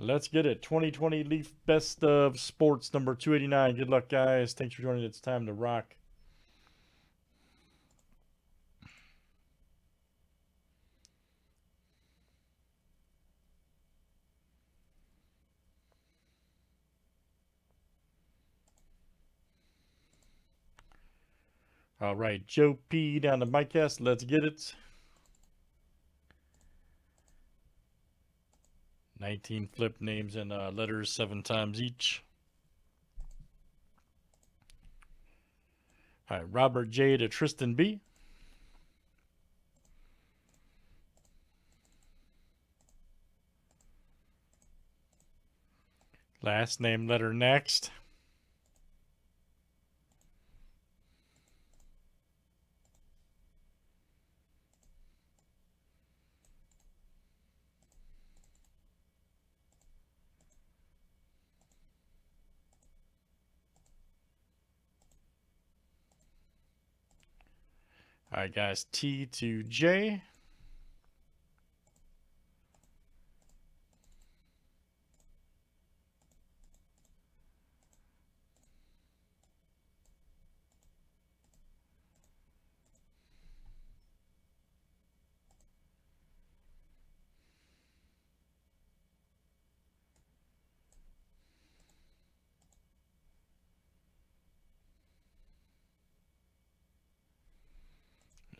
Let's get it. 2020 Leaf Best of Sports number 289. Good luck, guys. Thanks for joining. It's time to rock. All right, Joe P down to Mike S. Let's get it. 19 flip names and uh, letters seven times each. All right, Robert J to Tristan B. Last name letter next. All right, guys, T to J.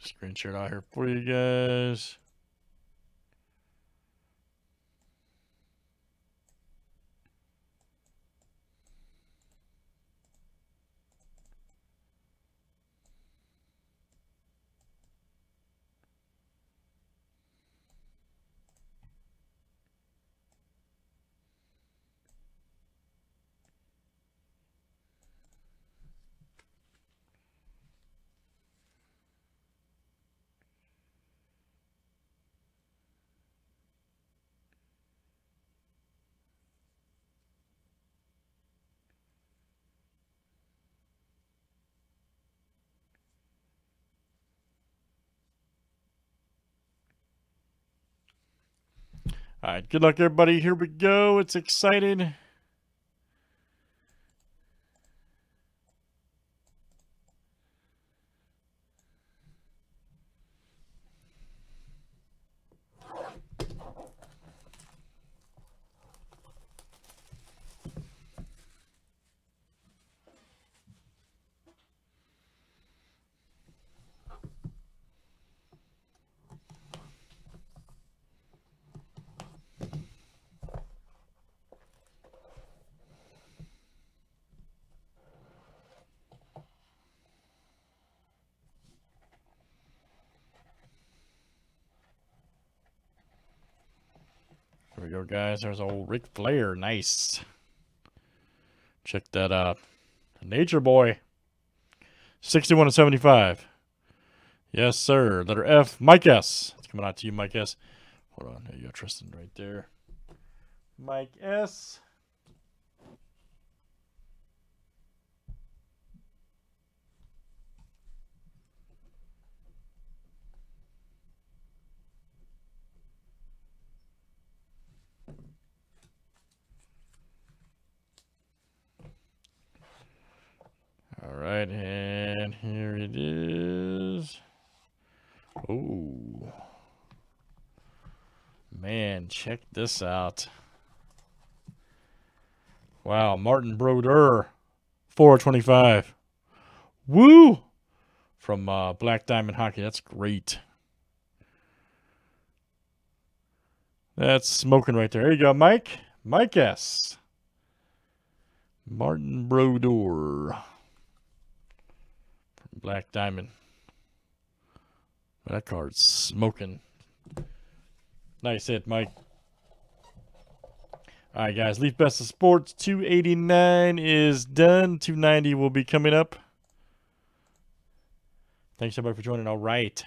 Screenshot out here for you guys. All right, good luck, everybody. Here we go. It's exciting. We go, guys. There's old Ric Flair. Nice. Check that out. Nature Boy. 61 to 75. Yes, sir. Letter F. Mike S. It's coming out to you, Mike S. Hold on. There you go, Tristan, right there. Mike S. All right, and here it is. Oh. Man, check this out. Wow, Martin Brodeur, 425. Woo! From uh, Black Diamond Hockey. That's great. That's smoking right there. There you go, Mike. Mike S. Martin Brodeur. From Black Diamond. That card's smoking. Nice hit, Mike. All right, guys. Leaf Best of Sports 289 is done. 290 will be coming up. Thanks, everybody, for joining. All right.